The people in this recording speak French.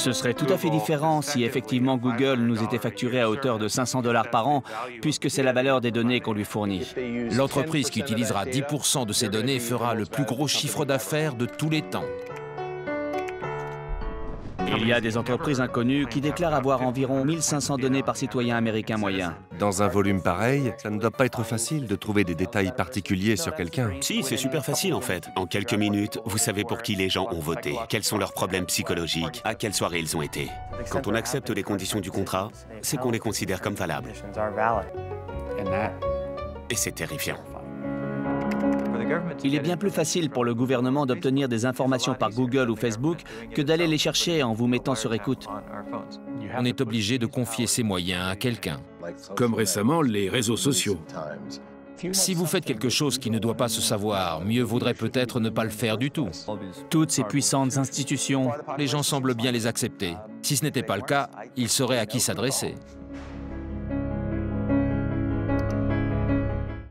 Ce serait tout à fait différent si effectivement Google nous était facturé à hauteur de 500 dollars par an, puisque c'est la valeur des données qu'on lui fournit. L'entreprise qui utilisera 10% de ces données fera le plus gros chiffre d'affaires de tous les temps. Il y a des entreprises inconnues qui déclarent avoir environ 1500 données par citoyen américain moyen. Dans un volume pareil, ça ne doit pas être facile de trouver des détails particuliers sur quelqu'un. Si, c'est super facile en fait. En quelques minutes, vous savez pour qui les gens ont voté, quels sont leurs problèmes psychologiques, à quelle soirée ils ont été. Quand on accepte les conditions du contrat, c'est qu'on les considère comme valables. Et c'est terrifiant. Il est bien plus facile pour le gouvernement d'obtenir des informations par Google ou Facebook que d'aller les chercher en vous mettant sur écoute. On est obligé de confier ses moyens à quelqu'un. Comme récemment, les réseaux sociaux. Si vous faites quelque chose qui ne doit pas se savoir, mieux vaudrait peut-être ne pas le faire du tout. Toutes ces puissantes institutions, Les gens semblent bien les accepter. Si ce n'était pas le cas, ils sauraient à qui s'adresser.